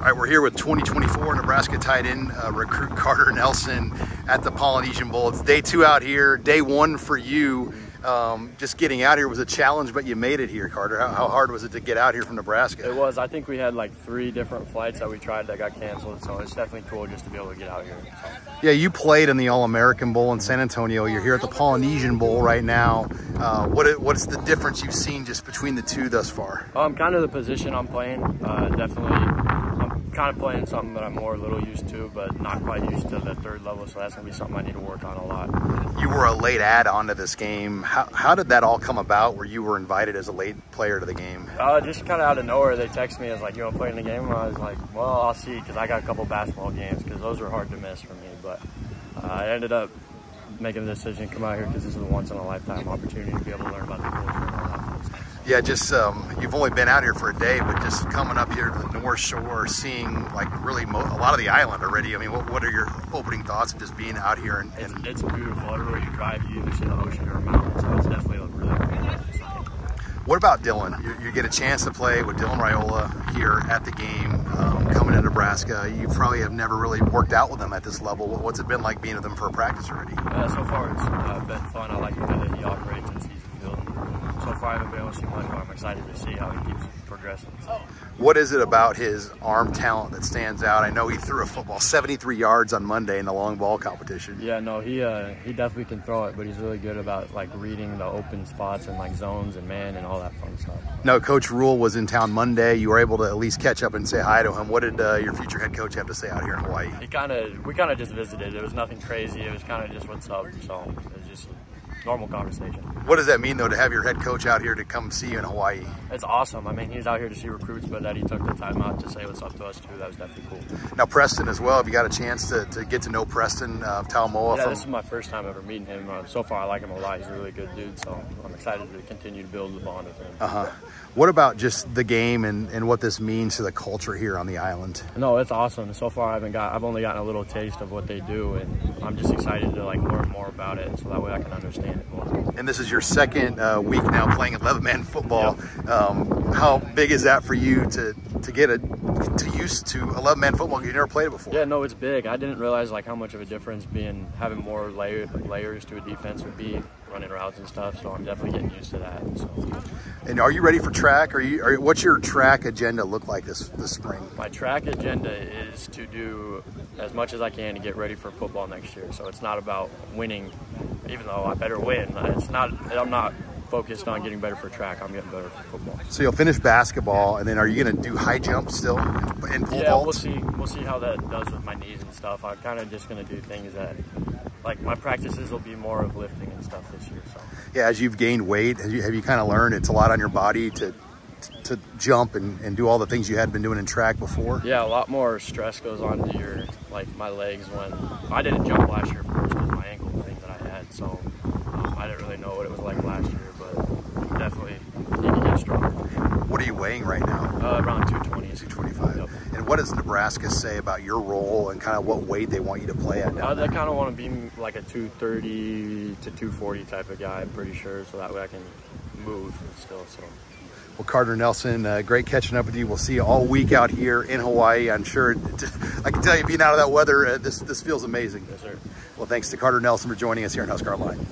All right, we're here with 2024 Nebraska tight end uh, recruit Carter Nelson at the Polynesian Bowl. It's day two out here. Day one for you. Um, just getting out here was a challenge, but you made it here, Carter. How, how, hard was it to get out here from Nebraska? It was. I think we had like three different flights that we tried that got canceled, so it's definitely cool just to be able to get out here. So. Yeah, you played in the All-American Bowl in San Antonio. You're here at the Polynesian Bowl right now. Uh, what What's the difference you've seen just between the two thus far? Um, kind of the position I'm playing. Uh, definitely kind of playing something that I'm more a little used to, but not quite used to the third level. So that's gonna be something I need to work on a lot. You were a late add onto this game. How, how did that all come about? Where you were invited as a late player to the game? Uh, just kind of out of nowhere, they texted me as like, "You want to play in the game?" And I was like, "Well, I'll see," because I got a couple basketball games because those were hard to miss for me. But uh, I ended up making the decision to come out here because this is a once in a lifetime opportunity to be able to learn about the culture and all that yeah, just um, you've only been out here for a day, but just coming up here to the North Shore, seeing like really a lot of the island already. I mean, what, what are your opening thoughts of just being out here? And, and it's, it's, beautiful. Everywhere you drive, you either see the ocean or a mountain, so it's definitely a really cool. What about Dylan? You, you, get a chance to play with Dylan Raiola here at the game, um, coming to Nebraska. You probably have never really worked out with him at this level. What's it been like being with him for a practice already? Uh, so far, it's uh, been fun. I like the way that he operates so far I haven't been able to see much, but I'm excited to see how he keeps progressing. So. What is it about his arm talent that stands out? I know he threw a football 73 yards on Monday in the long ball competition. Yeah, no, he uh, he definitely can throw it, but he's really good about like reading the open spots and like zones and man and all that fun stuff. No, Coach Rhule was in town Monday. You were able to at least catch up and say hi to him. What did uh, your future head coach have to say out here in Hawaii? He kind of we kind of just visited. It was nothing crazy. It was kind of just what's up. So it was just normal conversation. What does that mean, though, to have your head coach out here to come see you in Hawaii? It's awesome. I mean, he's out here to see recruits, but that he took the time out to say what's up to us, too, that was definitely cool. Now, Preston as well, have you got a chance to, to get to know Preston uh, Taumua? Yeah, from... this is my first time ever meeting him. Uh, so far, I like him a lot. He's a really good dude, so I'm excited to continue to build the bond with him. Uh-huh. What about just the game and, and what this means to the culture here on the island? No, it's awesome. So far, I haven't got, I've only gotten a little taste of what they do, and I'm just excited to like learn more about it, so that way I can understand. And this is your second uh, week now playing 11-man football. Yep. Um, how big is that for you to to get a to used to 11-man football? You never played it before. Yeah, no, it's big. I didn't realize like how much of a difference being having more layer, layers to a defense would be running routes and stuff. So I'm definitely getting used to that. So. And are you ready for track? Are you? Are, what's your track agenda look like this this spring? My track agenda is to do as much as I can to get ready for football next year. So it's not about winning, even though I better win. It's not. I'm not focused on getting better for track. I'm getting better for football. So you'll finish basketball, and then are you going to do high jump still and pull Yeah, we'll see. We'll see how that does with my knees and stuff. I'm kind of just going to do things that, like my practices will be more of lifting and stuff this year. So yeah, as you've gained weight, have you, have you kind of learned it's a lot on your body to to jump and, and do all the things you had been doing in track before? Yeah, a lot more stress goes on to your like my legs when I didn't jump last year, of course, because my ankle thing that I had. So um, I didn't really know what it was like last year definitely need to get stronger. What are you weighing right now? Uh, around 220. 225. Yep. And what does Nebraska say about your role and kind of what weight they want you to play at? Uh, they kind of want to be like a 230 to 240 type of guy, I'm pretty sure, so that way I can move still. So. Well, Carter Nelson, uh, great catching up with you. We'll see you all week out here in Hawaii. I'm sure, I can tell you, being out of that weather, uh, this, this feels amazing. Yes, sir. Well, thanks to Carter Nelson for joining us here in Husker Online.